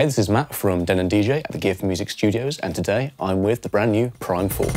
Hey, this is Matt from Denon DJ at the Gear4music Studios, and today I'm with the brand new Prime 4. So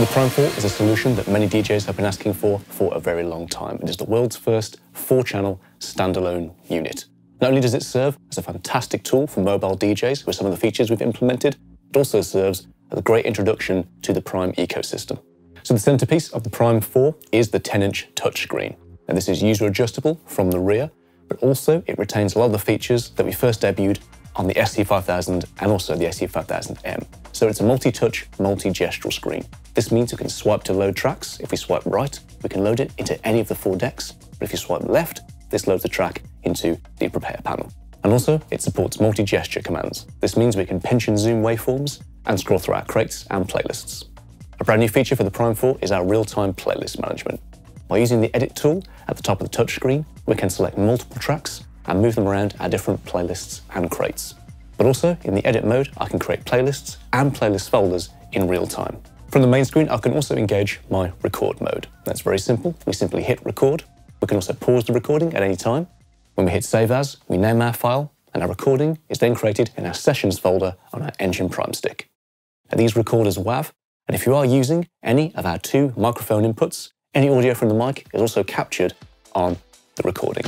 the Prime 4 is a solution that many DJs have been asking for for a very long time. It is the world's first four-channel standalone unit. Not only does it serve as a fantastic tool for mobile DJs with some of the features we've implemented, it also serves as a great introduction to the Prime ecosystem. So the centerpiece of the Prime 4 is the 10-inch touchscreen. Now this is user adjustable from the rear, but also it retains a lot of the features that we first debuted on the SC5000 and also the SC5000M. So it's a multi-touch, multi-gestural screen. This means you can swipe to load tracks. If we swipe right, we can load it into any of the four decks. But if you swipe left, this loads the track into the prepare panel. And also, it supports multi-gesture commands. This means we can pinch and zoom waveforms and scroll through our crates and playlists. A brand new feature for the Prime 4 is our real-time playlist management. By using the Edit tool at the top of the touchscreen, we can select multiple tracks and move them around our different playlists and crates. But also, in the Edit mode, I can create playlists and playlist folders in real time. From the main screen, I can also engage my record mode. That's very simple. We simply hit record. We can also pause the recording at any time when we hit Save As, we name our file, and our recording is then created in our Sessions folder on our Engine Prime stick. Now, these recorders WAV, and if you are using any of our two microphone inputs, any audio from the mic is also captured on the recording.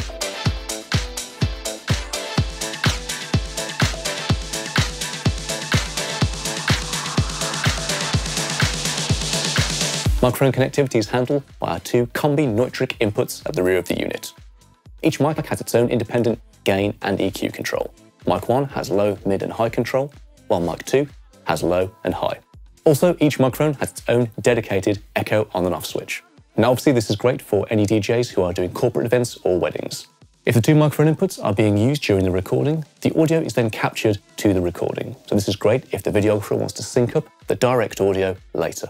Microphone connectivity is handled by our two Combi Neutrik inputs at the rear of the unit. Each mic has its own independent gain and EQ control. Mic 1 has low, mid and high control, while mic 2 has low and high. Also, each microphone has its own dedicated echo on and off switch. Now obviously this is great for any DJs who are doing corporate events or weddings. If the two microphone inputs are being used during the recording, the audio is then captured to the recording. So this is great if the videographer wants to sync up the direct audio later.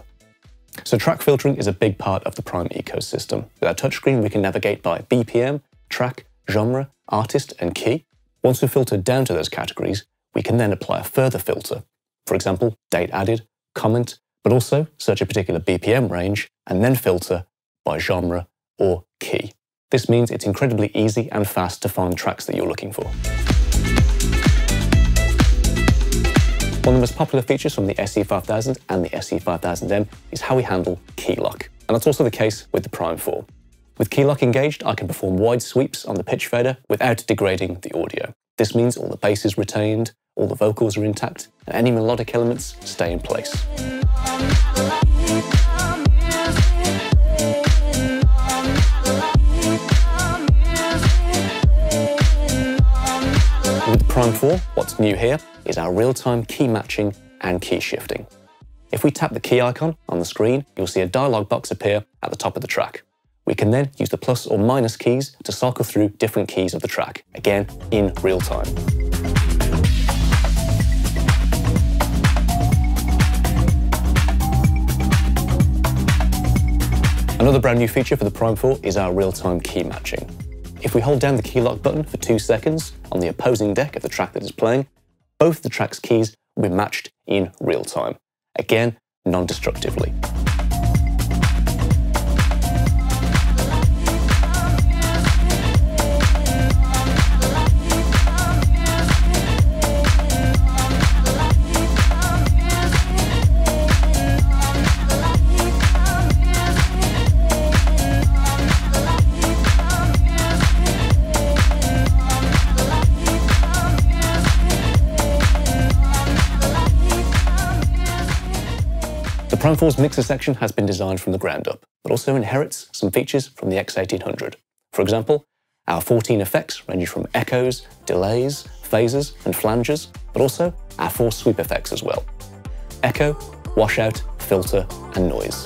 So track filtering is a big part of the Prime ecosystem. With our touchscreen, we can navigate by BPM, track, genre, artist, and key. Once we've filtered down to those categories, we can then apply a further filter. For example, date added, comment, but also search a particular BPM range and then filter by genre or key. This means it's incredibly easy and fast to find tracks that you're looking for. One of the most popular features from the SC5000 and the SC5000M is how we handle key lock. And that's also the case with the Prime 4. With key lock engaged, I can perform wide sweeps on the pitch fader without degrading the audio. This means all the bass is retained, all the vocals are intact, and any melodic elements stay in place. With Prime 4, what's new here is our real-time key matching and key shifting. If we tap the key icon on the screen, you'll see a dialog box appear at the top of the track. We can then use the plus or minus keys to cycle through different keys of the track, again, in real time. Another brand new feature for the Prime 4 is our real-time key matching. If we hold down the key lock button for two seconds on the opposing deck of the track that is playing, both the track's keys will be matched in real time. Again, non-destructively. Prime4's mixer section has been designed from the ground up, but also inherits some features from the X1800. For example, our 14 effects range from echoes, delays, phasers, and flanges, but also our four sweep effects as well. Echo, washout, filter, and noise.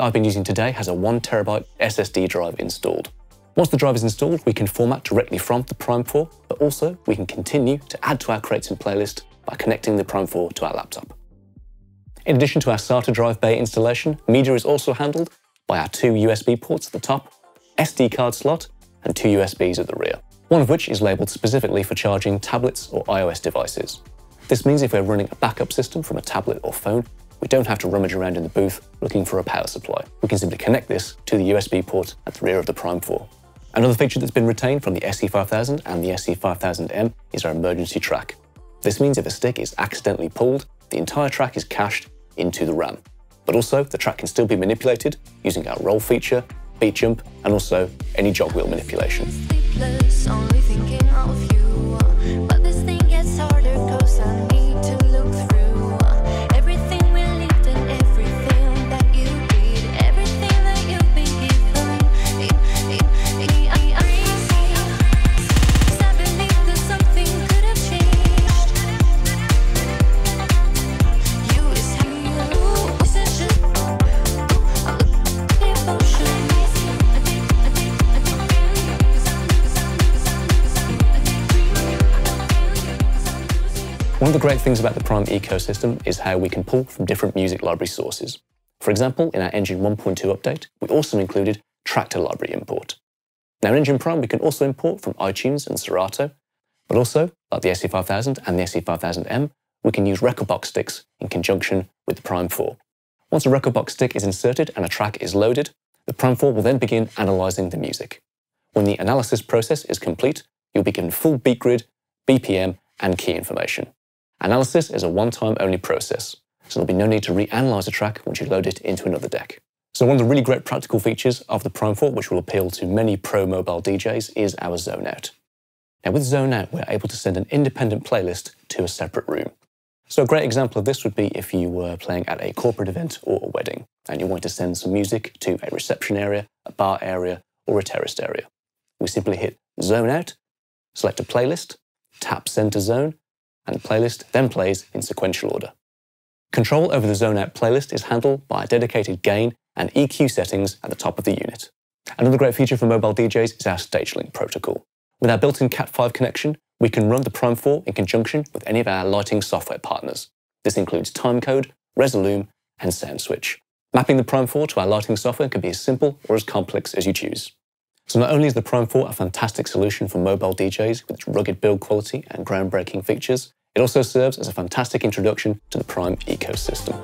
I've been using today has a 1TB SSD drive installed. Once the drive is installed, we can format directly from the Prime 4, but also we can continue to add to our crates and playlist by connecting the Prime 4 to our laptop. In addition to our SATA drive bay installation, media is also handled by our two USB ports at the top, SD card slot, and two USBs at the rear, one of which is labelled specifically for charging tablets or iOS devices. This means if we're running a backup system from a tablet or phone, we don't have to rummage around in the booth looking for a power supply. We can simply connect this to the USB port at the rear of the Prime 4. Another feature that's been retained from the SC5000 and the SC5000M is our emergency track. This means if a stick is accidentally pulled, the entire track is cached into the RAM. But also, the track can still be manipulated using our roll feature, beat jump, and also any jog wheel manipulation. One of the great things about the Prime ecosystem is how we can pull from different music library sources. For example, in our Engine 1.2 update, we also included Traktor library import. Now in Engine Prime, we can also import from iTunes and Serato, but also, like the SC5000 and the SC5000M, we can use Rekordbox sticks in conjunction with the Prime 4. Once a Rekordbox stick is inserted and a track is loaded, the Prime 4 will then begin analysing the music. When the analysis process is complete, you'll be given full beat grid, BPM, and key information. Analysis is a one-time only process, so there'll be no need to reanalyze a track once you load it into another deck. So one of the really great practical features of the Prime 4, which will appeal to many pro mobile DJs, is our zone out. Now with zone out, we're able to send an independent playlist to a separate room. So a great example of this would be if you were playing at a corporate event or a wedding, and you want to send some music to a reception area, a bar area, or a terraced area. We simply hit zone out, select a playlist, tap to zone, and the playlist then plays in sequential order. Control over the zone out playlist is handled by a dedicated gain and EQ settings at the top of the unit. Another great feature for mobile DJs is our StageLinQ protocol. With our built-in Cat5 connection, we can run the Prime 4 in conjunction with any of our lighting software partners. This includes Timecode, Resolume, and SoundSwitch. Mapping the Prime 4 to our lighting software can be as simple or as complex as you choose. So not only is the Prime 4 a fantastic solution for mobile DJs with its rugged build quality and groundbreaking features, it also serves as a fantastic introduction to the Prime ecosystem.